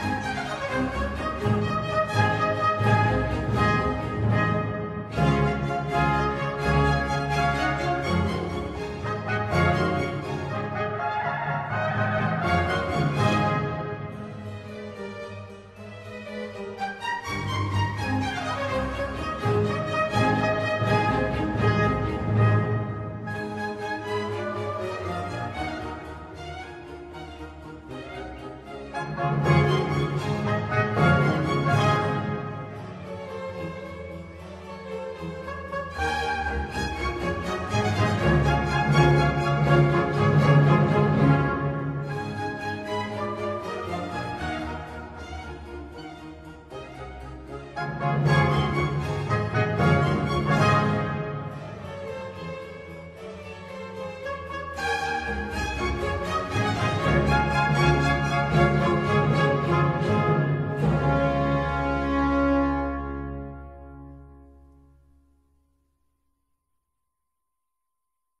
Música